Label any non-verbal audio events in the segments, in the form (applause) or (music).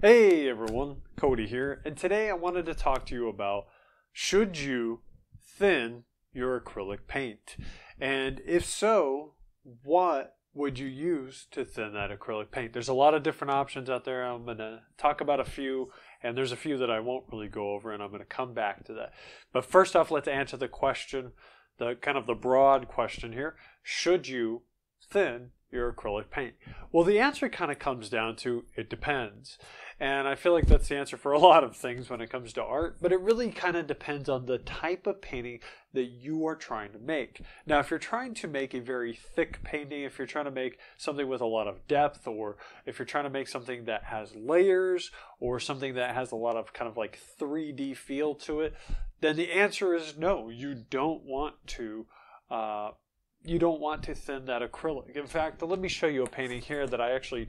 Hey everyone, Coty here, and today I wanted to talk to you about should you thin your acrylic paint? And if so, what would you use to thin that acrylic paint? There's a lot of different options out there. I'm going to talk about a few, and there's a few that I won't really go over, and I'm going to come back to that. But first off, let's answer the question, the kind of the broad question here. Should you thin your acrylic paint? Well, the answer kind of comes down to it depends. And I feel like that's the answer for a (laughs) lot of things when it comes to art, but it really kind of depends on the type of painting that you are trying to make. Now, if you're trying to make a very thick painting, if you're trying to make something with a lot of depth, or if you're trying to make something that has layers, or something that has a lot of kind of like 3D feel to it, then the answer is no, you don't want to. Uh, you don't want to thin that acrylic. In fact, let me show you a painting here that I actually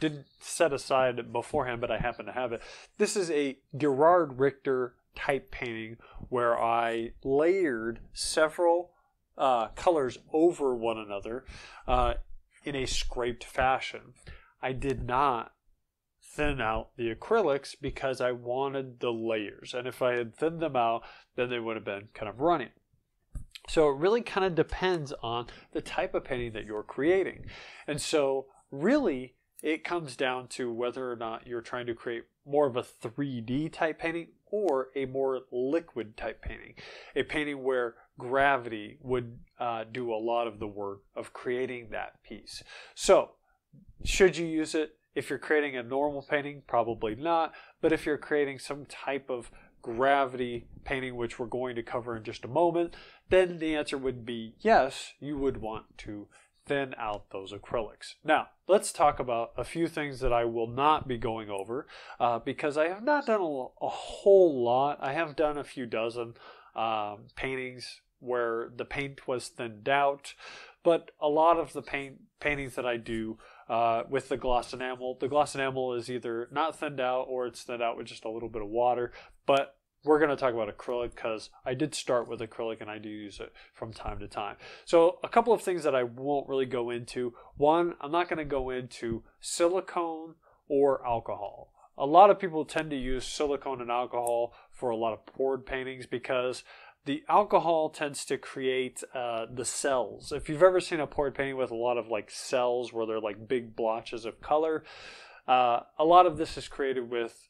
didn't set aside beforehand, but I happen to have it. This is a Gerhard Richter type painting where I layered several uh, colors over one another uh, in a scraped fashion. I did not thin out the acrylics because I wanted the layers. And if I had thinned them out, then they would have been kind of running. So it really kind of depends on the type of painting that you're creating. And so, really, it comes down to whether or not you're trying to create more of a 3D type painting or a more liquid type painting. A painting where gravity would uh, do a lot of the work of creating that piece. So, should you use it? If you're creating a normal painting, probably not. But if you're creating some type of gravity painting, which we're going to cover in just a moment, then the answer would be yes, you would want to thin out those acrylics. Now, let's talk about a few things that I will not be going over uh, because I have not done a, a, whole lot. I have done a few dozen um, paintings where the paint was thinned out, but a lot of the paint paintings that I do uh, with the gloss enamel, the gloss enamel is either not thinned out or it's thinned out with just a little bit of water, but we're going to talk about acrylic because I did start with acrylic and I do use it from time to time. So, a couple of things that I won't really go into. One, I'm not going to go into silicone or alcohol. A lot of people tend to use silicone and alcohol for a lot of poured paintings because the alcohol tends to create uh, the cells. If you've ever seen a poured painting with a lot of like cells where they're like big blotches of color, uh, a lot of this is created with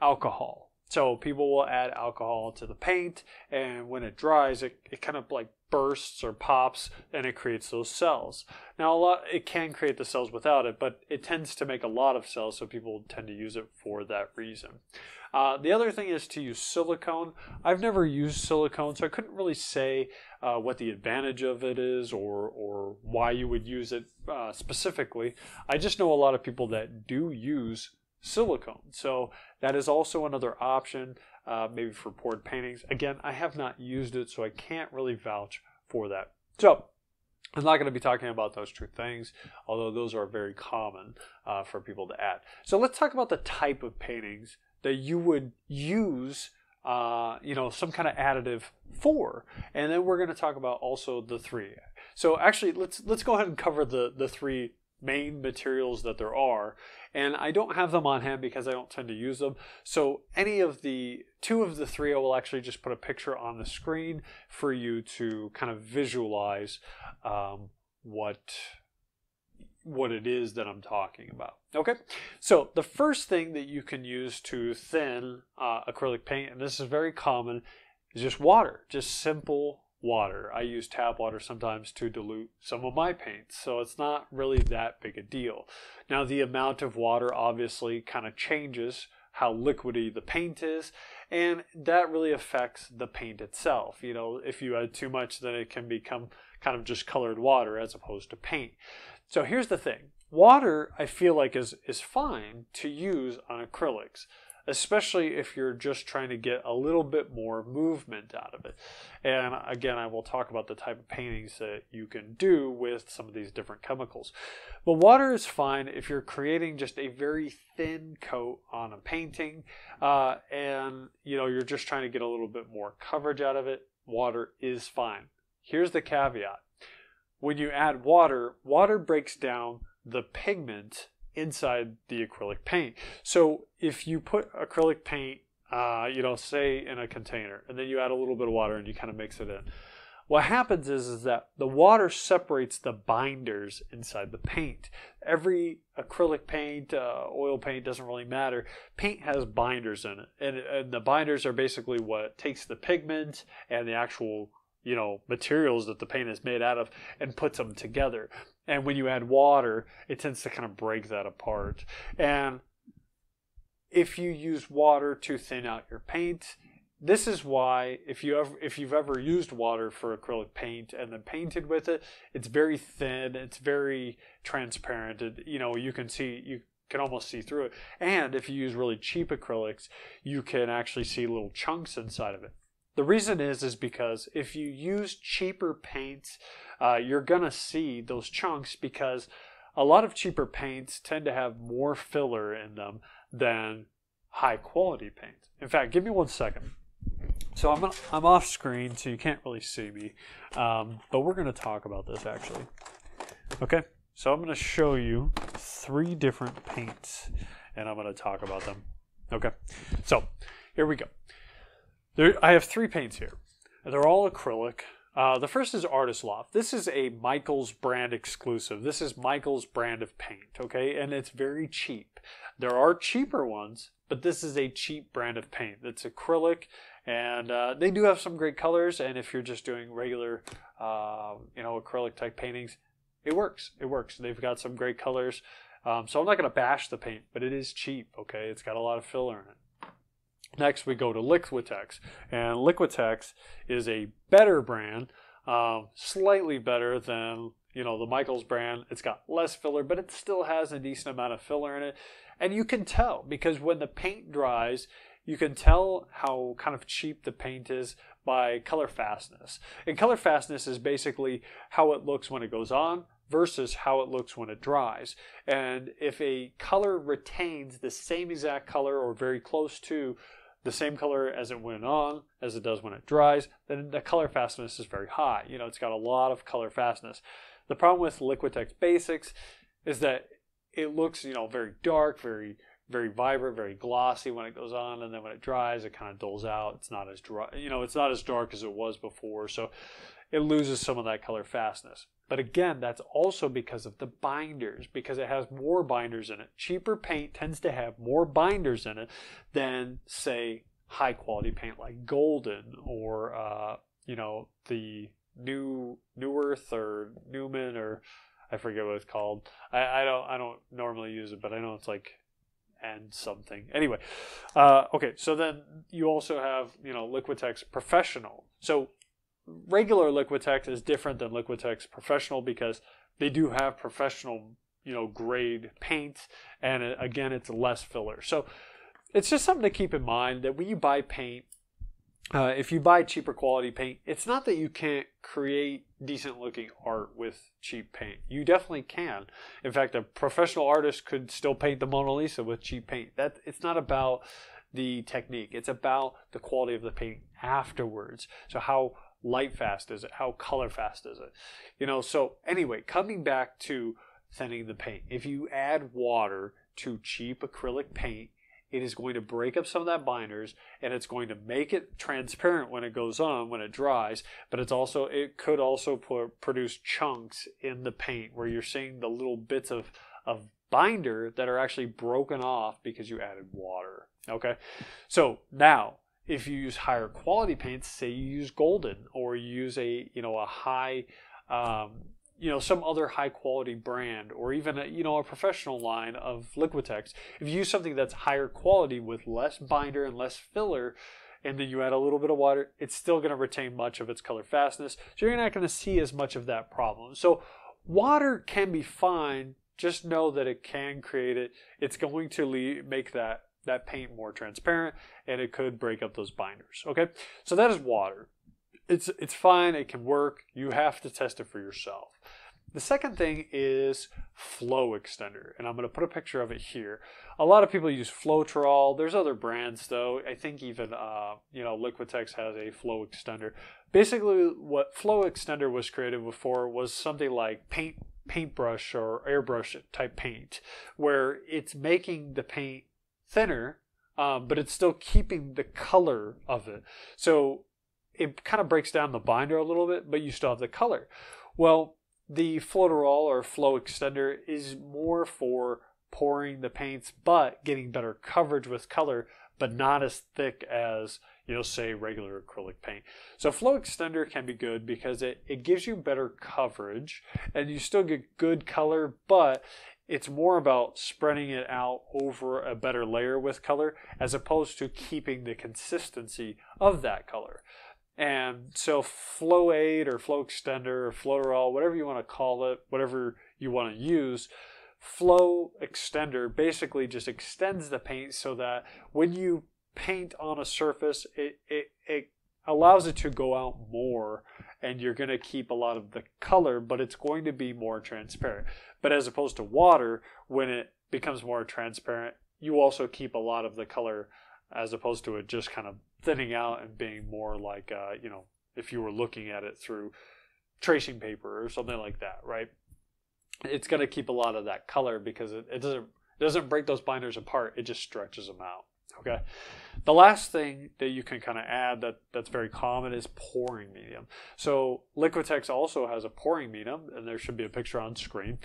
alcohol. So people will add alcohol to the paint, and when it dries, it, it kind of like bursts or pops, and it creates those cells. Now, a lot it can create the cells without it, but it tends to make a lot of cells, so people tend to use it for that reason. Uh, the other thing is to use silicone. I've never used silicone, so I couldn't really say uh, what the advantage of it is or or why you would use it uh, specifically. I just know a lot of people that do use silicone. So that is also another option, uh, maybe for poured paintings. Again, I have not used it, so I can't really vouch for that. So I'm not going to be talking about those two things, although those are very common uh, for people to add. So let's talk about the type of paintings that you would use uh, you know, some kind of additive for. And then we're going to talk about also the three. So actually, let's let's go ahead and cover the the three main materials that there are and I don't have them on hand because I don't tend to use them. So any of the two of the three, I will actually just put a picture on the screen for you to kind of visualize um, what what it is that I'm talking about. Okay, so the first thing that you can use to thin uh, acrylic paint, and this is very common, is just water, just simple water. I use tap water sometimes to dilute some of my paints, so it's not really that big a deal. Now, the amount of water obviously kind of changes how liquidy the paint is, and that really affects the paint itself. You know, if you add too much, then it can become kind of just colored water as opposed to paint. So here's the thing water, I feel like, is, is fine to use on acrylics especially if you're just trying to get a little bit more movement out of it. And again, I will talk about the type of paintings that you can do with some of these different chemicals. But water is fine if you're creating just a very thin coat on a painting uh, and you know you're just trying to get a little bit more coverage out of it. Water is fine. Here's the caveat. When you add water, water breaks down the pigment inside the acrylic paint. So if you put acrylic paint, uh, you know, say in a container, and then you add a little bit of water and you kind of mix it in. What happens is, is that the water separates the binders inside the paint. Every acrylic paint, uh, oil paint, doesn't really matter. Paint has binders in it. And, and the binders are basically what takes the pigment and the actual you know materials that the paint is made out of and puts them together. And when you add water it tends to kind of break that apart. And if you use water to thin out your paint this is why if you ever if you've ever used water for acrylic paint and then painted with it it's very thin it's very transparent it, you know you can see you can almost see through it. And if you use really cheap acrylics you can actually see little chunks inside of it the reason is is because if you use cheaper paints, uh, you're gonna see those chunks because a lot of cheaper paints tend to have more filler in them than high quality paints. In fact, give me one second. So I'm I'm off screen, so you can't really see me, um, but we're gonna talk about this actually. Okay, so I'm gonna show you three different paints, and I'm gonna talk about them. Okay, so here we go. There, I have three paints here. They're all acrylic. Uh, the first is Artist Loft. This is a Michaels brand exclusive. This is Michaels brand of paint, okay? And it's very cheap. There are cheaper ones, but this is a cheap brand of paint that's acrylic, and uh, they do have some great colors. And if you're just doing regular, uh, you know, acrylic type paintings, it works. It works. They've got some great colors. Um, so I'm not going to bash the paint, but it is cheap, okay? It's got a lot of filler in it. Next, we go to Liquitex, and Liquitex is a better brand, um, slightly better than you know the Michaels brand. It's got less filler, but it still has a decent amount of filler in it, and you can tell because when the paint dries, you can tell how kind of cheap the paint is by color fastness. And color fastness is basically how it looks when it goes on versus how it looks when it dries. And if a color retains the same exact color or very close to the same color as it went on as it does when it dries, then the color fastness is very high. You know, it's got a lot of color fastness. The problem with Liquitex Basics is that it looks, you know, very dark, very very vibrant, very glossy when it goes on, and then when it dries, it kind of dulls out. It's not as dry, you know, it's not as dark as it was before, so it loses some of that color fastness. But again, that's also because of the binders, because it has more binders in it. Cheaper paint tends to have more binders in it than, say, high quality paint like Golden or, uh, you know, the new New Earth or Newman or I forget what it's called. I, I don't I don't normally use it, but I know it's like and something. Anyway, uh, okay. So then you also have you know Liquitex Professional. So regular Liquitex is different than Liquitex Professional because they do have professional, you know, grade paint, and it, again, it's less filler. So it's just something to keep in mind that when you buy paint, uh, if you buy cheaper quality paint, it's not that you can't create decent looking art with cheap paint. You definitely can. In fact, a professional artist could still paint the Mona Lisa with cheap paint. That it's not about the technique. It's about the quality of the paint afterwards. So how light fast is it? How color fast is it? You know, so anyway, coming back to thinning the paint. If you add water to cheap acrylic paint, it is going to break up some of that binders and it's going to make it transparent when it goes on when it dries but it's also it could also put, produce chunks in the paint where you're seeing the little bits of of binder that are actually broken off because you added water okay so now if you use higher quality paints, say you use golden or you use a you know a high um, you know some other high quality brand or even a, you know a professional line of Liquitex, if you use something that's higher quality with less binder and less filler, and then you add a little bit of water, it's still going to retain much of its color fastness. So you're not going to see as much of that problem. So water can be fine. Just know that it can create it. It's going to leave, make that that paint more transparent and it could break up those binders. Okay, so that is water. It's, it's fine, it can work. You have to test it for yourself. The second thing is flow extender, and I'm going to put a picture of it here. A lot of people use Floetrol. There's other brands though. I think even uh, you know Liquitex has a flow extender. Basically, what flow extender was created before was something like paint paintbrush or airbrush type paint, where it's making the paint thinner, um, but it's still keeping the color of it. So it kind of breaks down the binder a little bit, but you still have the color. Well, the Floetrol or flow extender is more for pouring the paints, but getting better coverage with color, but not as thick as you know, say regular acrylic paint. So flow extender can be good because it, it gives you better coverage and you still get good color, but it's more about spreading it out over a better layer with color as opposed to keeping the consistency of that color. And so Flow Aid or Flow Extender or Floetrol, whatever you want to call it, whatever you want to use, Flow Extender basically just extends the paint so that when you paint on a surface, it, it, it allows it to go out more and you're going to keep a lot of the color, but it's going to be more transparent. But as opposed to water, when it becomes more transparent, you also keep a lot of the color as opposed to it just kind of thinning out and being more like, uh, you know, if you were looking at it through tracing paper or something like that, right? It's going to keep a lot of that color because it, it doesn't it doesn't break those binders apart. It just stretches them out. Okay. The last thing that you can kind of add that that's very common is pouring medium. So Liquitex also has a pouring medium, and there should be a picture on screen.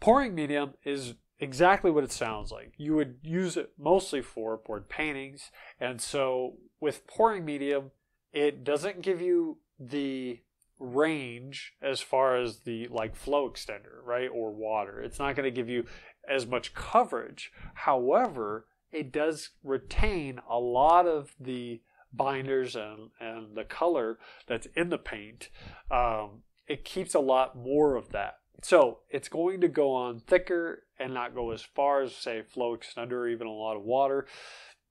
Pouring medium is exactly what it sounds like. You would use it mostly for board paintings, and so with pouring medium, it doesn't give you the range as far as the like flow extender, right, or water. It's not going to give you as much coverage. However, it does retain a lot of the binders and, and the color that's in the paint. Um, it keeps a lot more of that. So it's going to go on thicker and not go as far as, say, flow extender or even a lot of water,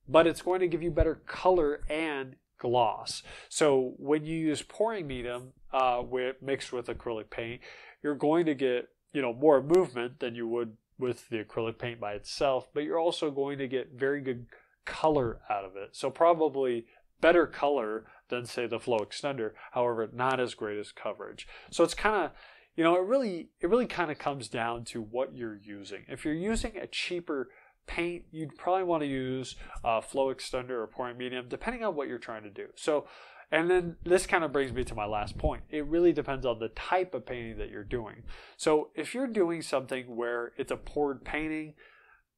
but it's going to give you better color and gloss. So when you use pouring medium uh, with, mixed with acrylic paint, you're going to get you know more movement than you would with the acrylic paint by itself, but you're also going to get very good color out of it. So probably better color than say the flow extender, however, not as great as coverage. So it's kind of you know, it really it really kind of comes down to what you're using. If you're using a cheaper paint, you'd probably want to use a flow extender or pouring medium, depending on what you're trying to do. So, and then this kind of brings me to my last point. It really depends on the type of painting that you're doing. So, if you're doing something where it's a poured painting,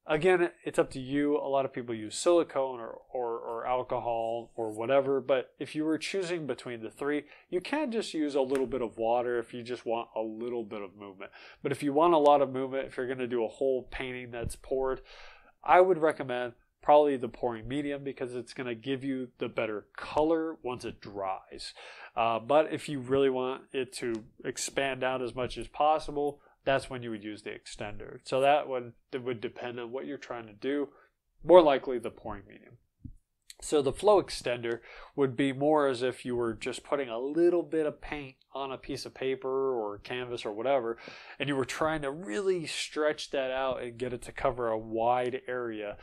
again, it's up to you. A lot of people use silicone or, or, or, alcohol or whatever, but if you were choosing between the three, you can just use a little bit of water if you just want a little bit of movement. But if you want a lot of movement, if you're going to do a whole painting that's poured, I would recommend probably the pouring medium because it's going to give you the better color once it dries. Uh, but if you really want it to expand out as much as possible, that's when you would use the extender. So that would would depend on what you're trying to do. More likely the pouring medium. So the flow extender would be more as if you were just putting a little bit of paint on a piece of paper or canvas or whatever, and you were trying to really stretch that out and get it to cover a wide area.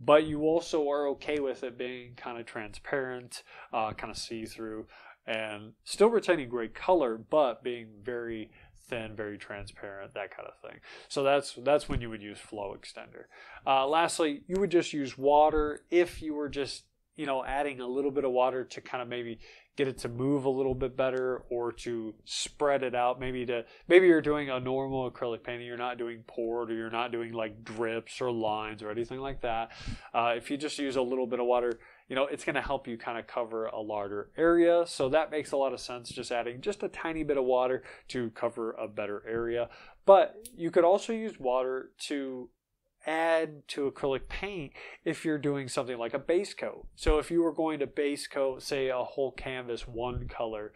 But you also are okay with it being kind of transparent, uh, kind of see through, and still retaining great color, but being very thin, very transparent, that kind of thing. So that's that's when you would use flow extender. Uh, lastly, you would just use water if you were just you know adding a little bit of water to kind of maybe get it to move a little bit better or to spread it out maybe to maybe you're doing a normal acrylic painting you're not doing poured or you're not doing like drips or lines or anything like that uh, if you just use a little bit of water you know, it's going to help you kind of cover a larger area. So that makes a lot of sense, just adding just a tiny bit of water to cover a better area. But you could also use water to add to acrylic paint if you're doing something like a base coat. So if you were going to base coat, say, a whole canvas one color,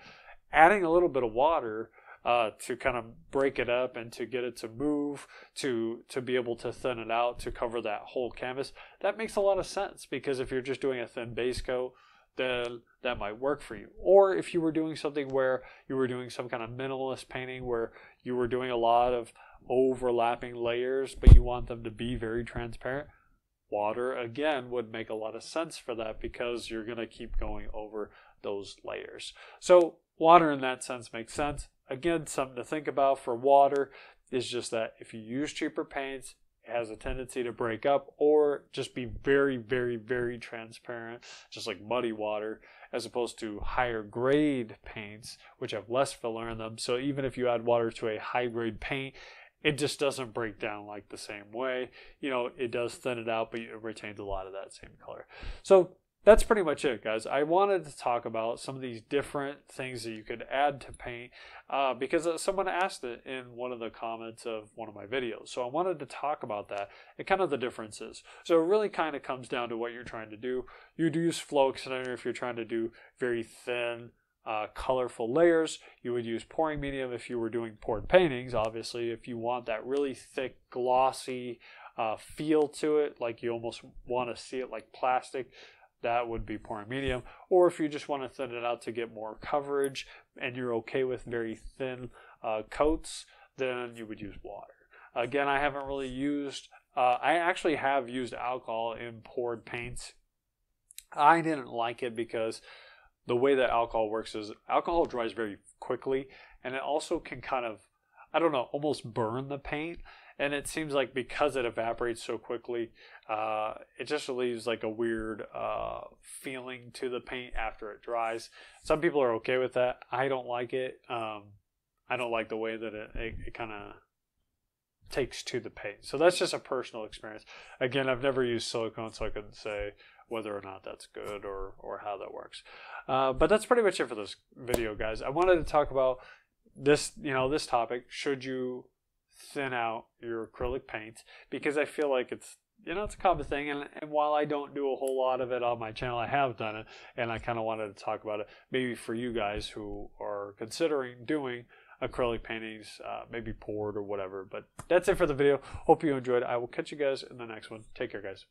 adding a little bit of water uh, to kind of break it up and to get it to move, to to be able to thin it out to cover that whole canvas. That makes a lot of sense because if you're just doing a thin base coat, then that might work for you. Or if you were doing something where you were doing some kind of minimalist painting where you were doing a lot of overlapping layers, but you want them to be very transparent, water again would make a lot of sense for that because you're going to keep going over those layers. So water in that sense makes sense. Again, something to think about for water. is just that if you use cheaper paints, it has a tendency to break up or just be very, very, very transparent, just like muddy water, as opposed to higher grade paints, which have less filler in them. So even if you add water to a high grade paint, it just doesn't break down like the same way. You know, it does thin it out, but it retains a lot of that same color. So that's pretty much it, guys. I wanted to talk about some of these different things that you could add to paint uh, because uh, someone asked it in one of the comments of one of my videos. So I wanted to talk about that and kind of the differences. So it really kind of comes down to what you're trying to do. You'd use flow extender if you're trying to do very thin, uh, colorful layers. You would use pouring medium if you were doing poured paintings. Obviously, if you want that really thick, glossy uh, feel to it, like you almost want to see it like plastic that would be pouring medium. Or if you just want to thin it out to get more coverage and you're okay with very thin uh, coats, then you would use water. Again, I haven't really used, uh, I actually have used alcohol in poured paints. I didn't like it because the way that alcohol works is alcohol dries very quickly and it also can kind of, I don't know, almost burn the paint and it seems like because it evaporates so quickly, uh, it just leaves like a weird uh, feeling to the paint after it dries. Some people are okay with that. I don't like it. Um, I don't like the way that it, it, it kind of takes to the paint. So that's just a personal experience. Again, I've never used silicone, so I couldn't say whether or not that's good or, or how that works. Uh, but that's pretty much it for this video, guys. I wanted to talk about this, you know, this topic. Should you thin out your acrylic paint because I feel like it's you know it's a common thing and, and while I don't do a whole lot of it on my channel I have done it and I kind of wanted to talk about it maybe for you guys who are considering doing acrylic paintings uh, maybe poured or whatever but that's it for the video. Hope you enjoyed I will catch you guys in the next one. Take care guys